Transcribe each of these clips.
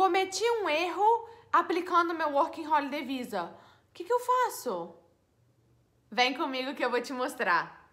Cometi um erro aplicando meu Working Holiday Visa. O que, que eu faço? Vem comigo que eu vou te mostrar.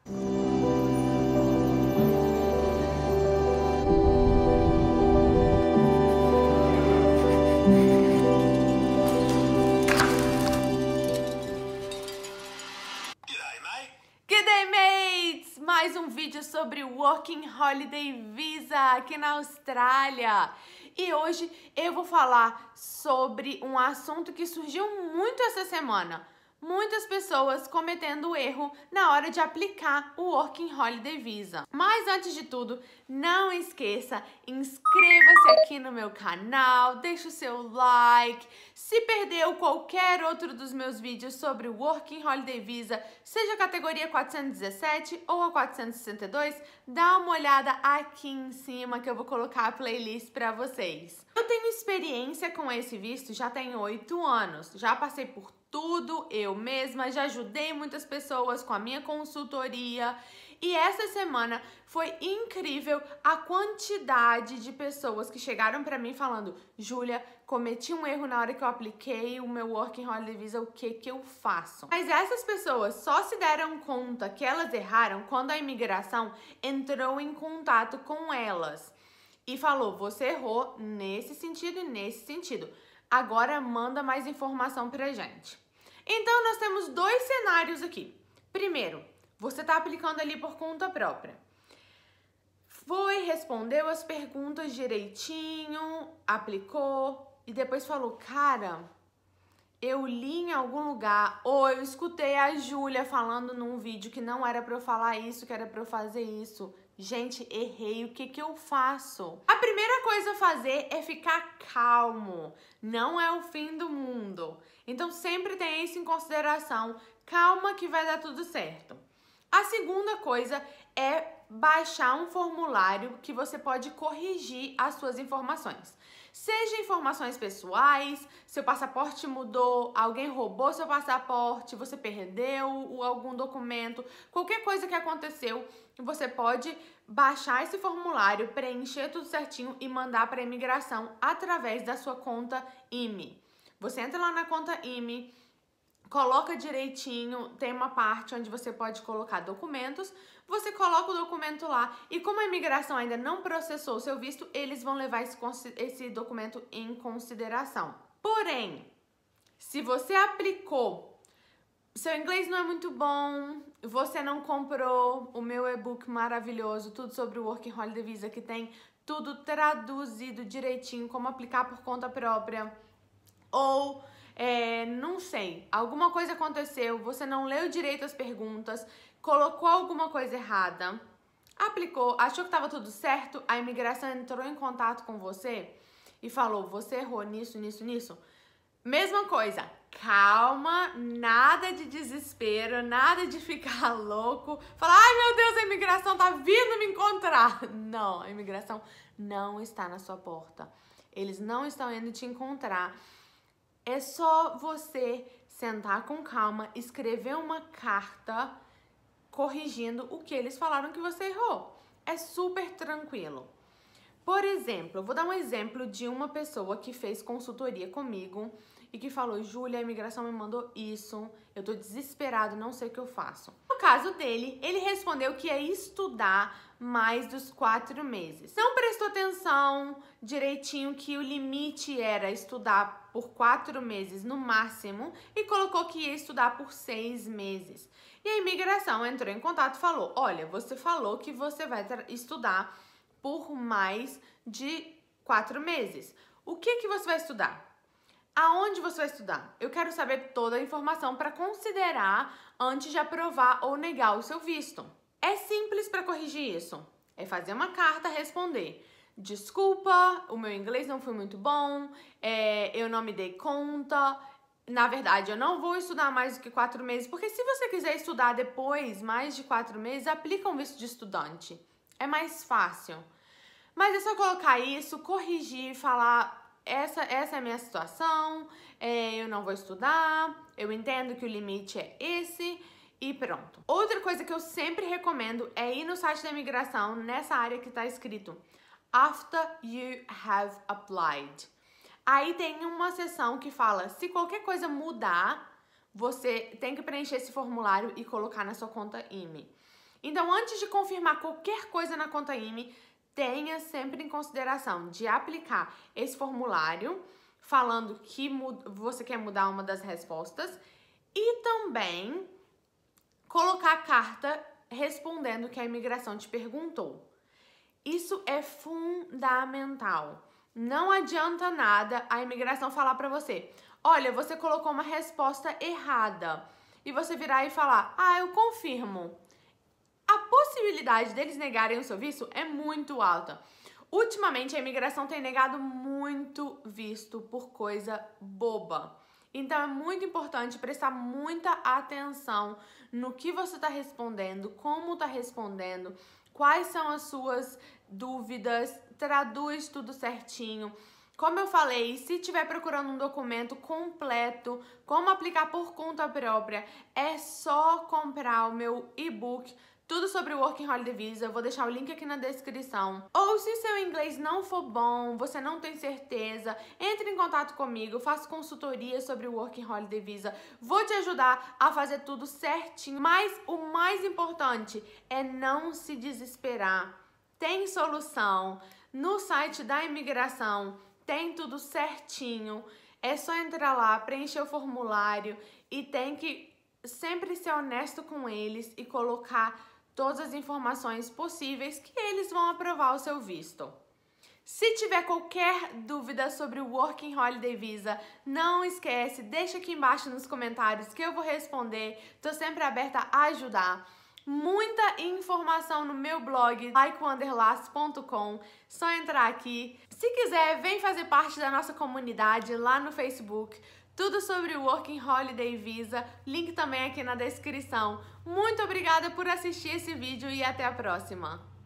Mais um vídeo sobre Working Holiday Visa aqui na Austrália. E hoje eu vou falar sobre um assunto que surgiu muito essa semana muitas pessoas cometendo erro na hora de aplicar o Working Holiday Visa. Mas antes de tudo, não esqueça, inscreva-se aqui no meu canal, deixe o seu like. Se perdeu qualquer outro dos meus vídeos sobre o Working Holiday Visa, seja a categoria 417 ou a 462, dá uma olhada aqui em cima que eu vou colocar a playlist para vocês. Eu tenho experiência com esse visto já tem oito anos, já passei por tudo eu mesma, já ajudei muitas pessoas com a minha consultoria. E essa semana foi incrível a quantidade de pessoas que chegaram para mim falando: "Júlia, cometi um erro na hora que eu apliquei o meu Working Holiday Visa, o que que eu faço?". Mas essas pessoas só se deram conta que elas erraram quando a imigração entrou em contato com elas e falou: "Você errou nesse sentido e nesse sentido". Agora manda mais informação pra gente. Então, nós temos dois cenários aqui. Primeiro, você está aplicando ali por conta própria. Foi, respondeu as perguntas direitinho, aplicou e depois falou: Cara, eu li em algum lugar ou eu escutei a Júlia falando num vídeo que não era para eu falar isso, que era para eu fazer isso. Gente, errei, o que que eu faço? A primeira coisa a fazer é ficar calmo. Não é o fim do mundo. Então sempre tenha isso em consideração. Calma que vai dar tudo certo. A segunda coisa é baixar um formulário que você pode corrigir as suas informações. Seja informações pessoais, seu passaporte mudou, alguém roubou seu passaporte, você perdeu algum documento, qualquer coisa que aconteceu, você pode baixar esse formulário, preencher tudo certinho e mandar para a imigração através da sua conta IME. Você entra lá na conta IME, coloca direitinho, tem uma parte onde você pode colocar documentos, você coloca o documento lá e como a imigração ainda não processou o seu visto, eles vão levar esse, esse documento em consideração. Porém, se você aplicou, seu inglês não é muito bom, você não comprou o meu e-book maravilhoso, tudo sobre o Working Holiday Visa, que tem tudo traduzido direitinho, como aplicar por conta própria, ou é, não sei, alguma coisa aconteceu, você não leu direito as perguntas, colocou alguma coisa errada, aplicou, achou que estava tudo certo, a imigração entrou em contato com você e falou: você errou nisso, nisso, nisso. Mesma coisa, calma, nada de desespero, nada de ficar louco, falar, ai meu Deus, a imigração tá vindo me encontrar. Não, a imigração não está na sua porta. Eles não estão indo te encontrar. É só você sentar com calma, escrever uma carta corrigindo o que eles falaram que você errou. É super tranquilo. Por exemplo, eu vou dar um exemplo de uma pessoa que fez consultoria comigo e que falou: Júlia, a imigração me mandou isso, eu tô desesperado, não sei o que eu faço. Caso dele, ele respondeu que ia estudar mais dos quatro meses. Não prestou atenção direitinho que o limite era estudar por quatro meses no máximo e colocou que ia estudar por seis meses. E a imigração entrou em contato e falou: Olha, você falou que você vai estudar por mais de quatro meses. O que, que você vai estudar? Aonde você vai estudar? Eu quero saber toda a informação para considerar antes de aprovar ou negar o seu visto. É simples para corrigir isso. É fazer uma carta, responder. Desculpa, o meu inglês não foi muito bom, é, eu não me dei conta. Na verdade, eu não vou estudar mais do que quatro meses, porque se você quiser estudar depois, mais de quatro meses, aplica um visto de estudante. É mais fácil. Mas é só colocar isso, corrigir, falar essa, essa é a minha situação, é, eu não vou estudar, eu entendo que o limite é esse e pronto. Outra coisa que eu sempre recomendo é ir no site da imigração, nessa área que está escrito After you have applied. Aí tem uma seção que fala: se qualquer coisa mudar, você tem que preencher esse formulário e colocar na sua conta IME. Então, antes de confirmar qualquer coisa na conta IME, tenha sempre em consideração de aplicar esse formulário falando que você quer mudar uma das respostas e também colocar a carta respondendo o que a imigração te perguntou. Isso é fundamental. Não adianta nada a imigração falar para você: "Olha, você colocou uma resposta errada". E você virar e falar: "Ah, eu confirmo". Possibilidade deles negarem o seu visto é muito alta. Ultimamente a imigração tem negado muito visto por coisa boba. Então é muito importante prestar muita atenção no que você está respondendo, como está respondendo, quais são as suas dúvidas, traduz tudo certinho. Como eu falei, se estiver procurando um documento completo, como aplicar por conta própria, é só comprar o meu e-book tudo sobre o Working Holiday Visa, eu vou deixar o link aqui na descrição. Ou se seu inglês não for bom, você não tem certeza, entre em contato comigo, faço consultoria sobre o Working Holiday Visa, vou te ajudar a fazer tudo certinho. Mas o mais importante é não se desesperar. Tem solução. No site da imigração tem tudo certinho. É só entrar lá, preencher o formulário e tem que sempre ser honesto com eles e colocar todas as informações possíveis que eles vão aprovar o seu visto. Se tiver qualquer dúvida sobre o Working Holiday Visa, não esquece, deixa aqui embaixo nos comentários que eu vou responder. Tô sempre aberta a ajudar. Muita informação no meu blog likewanderlass.com. Só entrar aqui. Se quiser, vem fazer parte da nossa comunidade lá no Facebook tudo sobre o Working Holiday Visa, link também aqui na descrição. Muito obrigada por assistir esse vídeo e até a próxima!